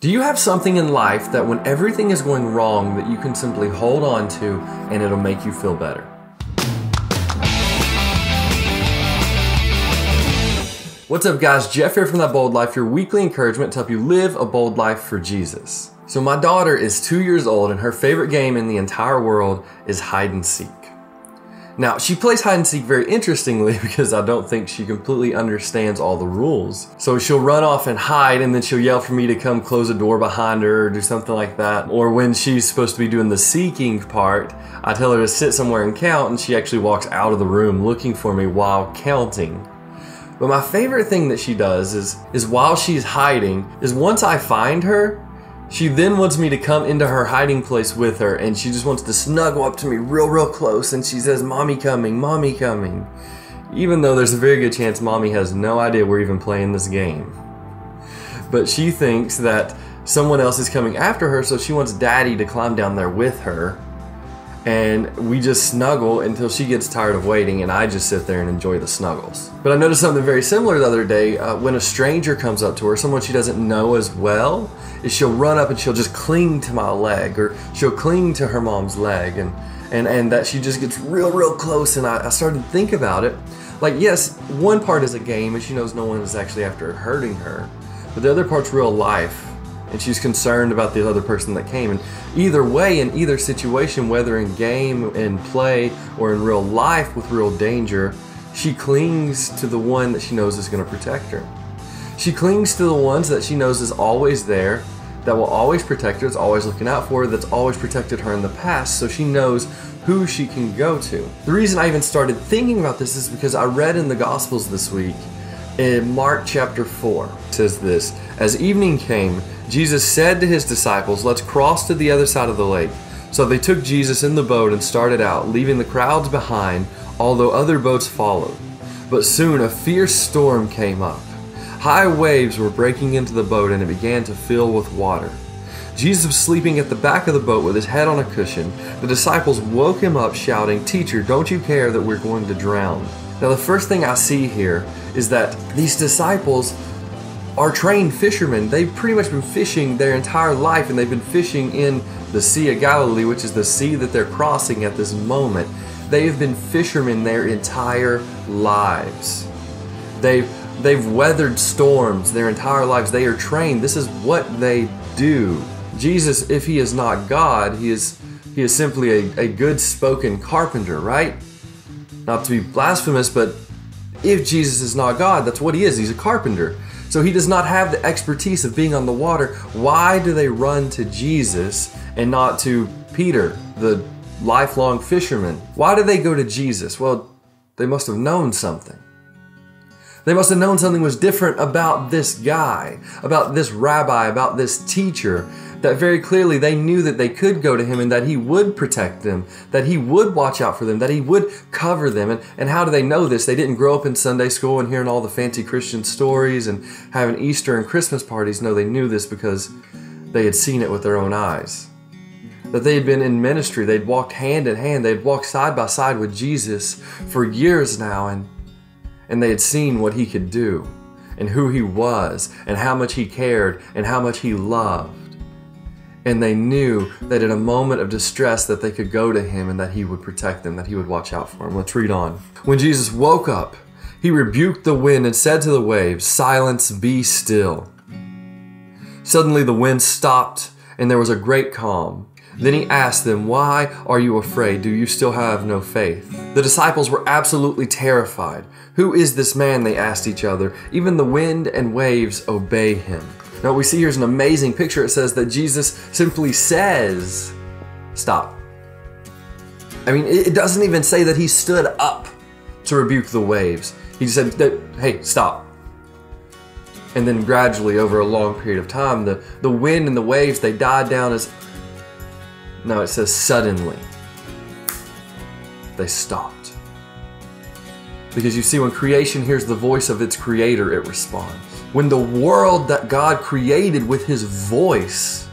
Do you have something in life that when everything is going wrong that you can simply hold on to and it'll make you feel better? What's up guys, Jeff here from That Bold Life, your weekly encouragement to help you live a bold life for Jesus. So my daughter is two years old and her favorite game in the entire world is hide and seek. Now, she plays hide and seek very interestingly because I don't think she completely understands all the rules. So she'll run off and hide and then she'll yell for me to come close a door behind her or do something like that. Or when she's supposed to be doing the seeking part, I tell her to sit somewhere and count and she actually walks out of the room looking for me while counting. But my favorite thing that she does is is while she's hiding is once I find her, she then wants me to come into her hiding place with her, and she just wants to snuggle up to me real, real close, and she says, Mommy coming, Mommy coming. Even though there's a very good chance Mommy has no idea we're even playing this game. But she thinks that someone else is coming after her, so she wants Daddy to climb down there with her. And we just snuggle until she gets tired of waiting, and I just sit there and enjoy the snuggles. But I noticed something very similar the other day uh, when a stranger comes up to her, someone she doesn't know as well is she'll run up and she'll just cling to my leg or she'll cling to her mom's leg and and and that she just gets real real close and I, I started to think about it like yes one part is a game and she knows no one is actually after hurting her but the other part's real life and she's concerned about the other person that came and either way in either situation whether in game in play or in real life with real danger she clings to the one that she knows is going to protect her she clings to the ones that she knows is always there, that will always protect her, that's always looking out for her, that's always protected her in the past, so she knows who she can go to. The reason I even started thinking about this is because I read in the Gospels this week in Mark chapter 4 says this As evening came, Jesus said to his disciples, Let's cross to the other side of the lake. So they took Jesus in the boat and started out, leaving the crowds behind, although other boats followed. But soon a fierce storm came up High waves were breaking into the boat and it began to fill with water. Jesus was sleeping at the back of the boat with his head on a cushion. The disciples woke him up, shouting, Teacher, don't you care that we're going to drown? Now, the first thing I see here is that these disciples are trained fishermen. They've pretty much been fishing their entire life and they've been fishing in the Sea of Galilee, which is the sea that they're crossing at this moment. They have been fishermen their entire lives. They've They've weathered storms their entire lives. They are trained. This is what they do. Jesus, if he is not God, he is he is simply a, a good spoken carpenter, right? Not to be blasphemous, but if Jesus is not God, that's what he is. He's a carpenter. So he does not have the expertise of being on the water. Why do they run to Jesus and not to Peter, the lifelong fisherman? Why do they go to Jesus? Well, they must have known something. They must have known something was different about this guy, about this rabbi, about this teacher, that very clearly they knew that they could go to him and that he would protect them, that he would watch out for them, that he would cover them. And, and how do they know this? They didn't grow up in Sunday school and hearing all the fancy Christian stories and having Easter and Christmas parties. No, they knew this because they had seen it with their own eyes. That they had been in ministry, they'd walked hand in hand, they'd walked side by side with Jesus for years now, and and they had seen what he could do and who he was and how much he cared and how much he loved. And they knew that in a moment of distress that they could go to him and that he would protect them, that he would watch out for them. Let's read on. When Jesus woke up, he rebuked the wind and said to the waves, Silence, be still. Suddenly the wind stopped and there was a great calm. Then he asked them, Why are you afraid? Do you still have no faith? The disciples were absolutely terrified. Who is this man? They asked each other. Even the wind and waves obey him. Now, what we see here is an amazing picture. It says that Jesus simply says, Stop. I mean, it doesn't even say that he stood up to rebuke the waves. He just said, Hey, stop. And then gradually, over a long period of time, the, the wind and the waves, they died down as no, it says suddenly. They stopped. Because you see, when creation hears the voice of its creator, it responds. When the world that God created with his voice,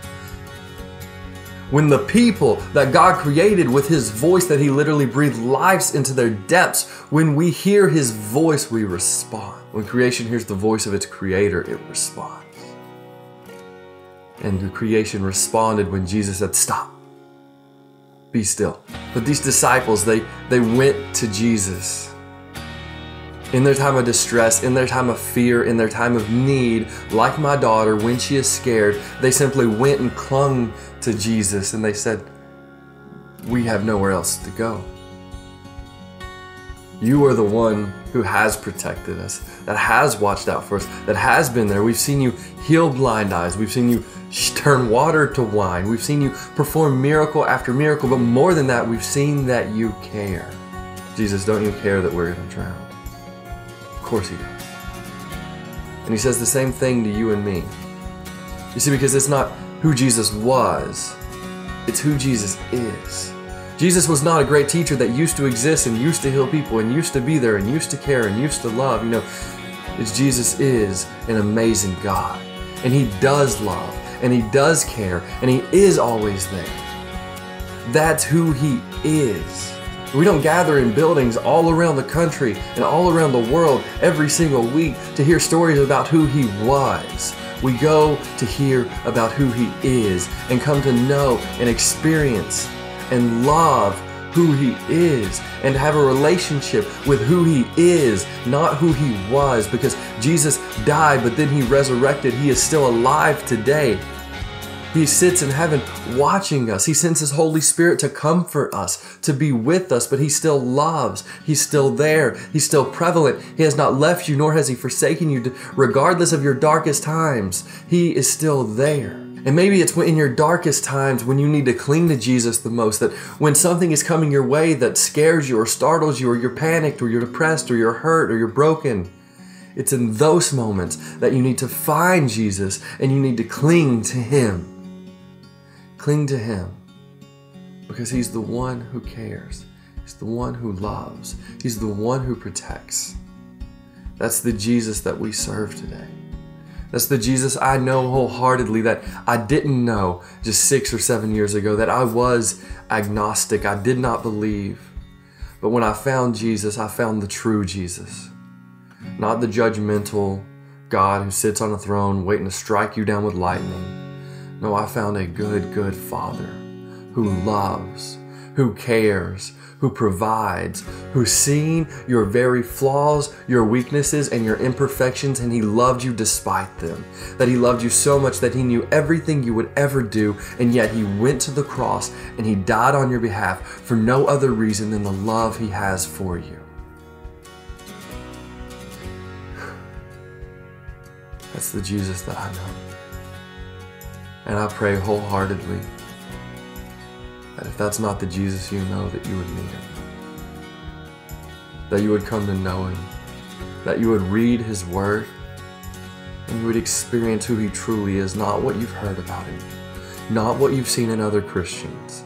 when the people that God created with his voice, that he literally breathed lives into their depths, when we hear his voice, we respond. When creation hears the voice of its creator, it responds. And the creation responded when Jesus said, Stop, be still. But these disciples, they, they went to Jesus in their time of distress, in their time of fear, in their time of need, like my daughter, when she is scared, they simply went and clung to Jesus and they said, We have nowhere else to go. You are the one who has protected us, that has watched out for us, that has been there. We've seen you heal blind eyes. We've seen you turn water to wine. We've seen you perform miracle after miracle. But more than that, we've seen that you care. Jesus, don't you care that we're going to drown? Course He does. And He says the same thing to you and me. You see, because it's not who Jesus was, it's who Jesus is. Jesus was not a great teacher that used to exist and used to heal people and used to be there and used to care and used to love. You know, it's Jesus is an amazing God. And He does love and He does care and He is always there. That's who He is. We don't gather in buildings all around the country and all around the world every single week to hear stories about who He was. We go to hear about who He is and come to know and experience and love who He is and have a relationship with who He is, not who He was. Because Jesus died, but then He resurrected. He is still alive today. He sits in heaven watching us. He sends His Holy Spirit to comfort us, to be with us, but He still loves. He's still there. He's still prevalent. He has not left you, nor has He forsaken you, regardless of your darkest times. He is still there. And maybe it's in your darkest times when you need to cling to Jesus the most, that when something is coming your way that scares you or startles you, or you're panicked, or you're depressed, or you're hurt, or you're broken. It's in those moments that you need to find Jesus and you need to cling to Him. Cling to Him because He's the one who cares, He's the one who loves, He's the one who protects. That's the Jesus that we serve today. That's the Jesus I know wholeheartedly that I didn't know just six or seven years ago, that I was agnostic. I did not believe. But when I found Jesus, I found the true Jesus, not the judgmental God who sits on a throne waiting to strike you down with lightning. No, I found a good, good Father who loves, who cares, who provides, who's seen your very flaws, your weaknesses, and your imperfections, and He loved you despite them. That He loved you so much that He knew everything you would ever do, and yet He went to the cross and He died on your behalf for no other reason than the love He has for you. That's the Jesus that I know. And I pray wholeheartedly that if that's not the Jesus you know, that you would meet him. That you would come to know him. That you would read his word and you would experience who he truly is, not what you've heard about him, not what you've seen in other Christians,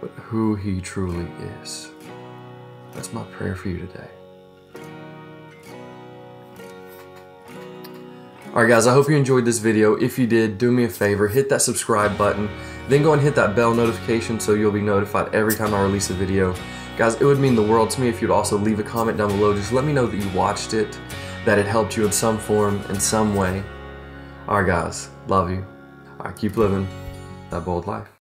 but who he truly is. That's my prayer for you today. Alright guys, I hope you enjoyed this video. If you did, do me a favor, hit that subscribe button, then go and hit that bell notification so you'll be notified every time I release a video. Guys, it would mean the world to me if you'd also leave a comment down below. Just let me know that you watched it, that it helped you in some form, in some way. Alright guys, love you. Alright, keep living that bold life.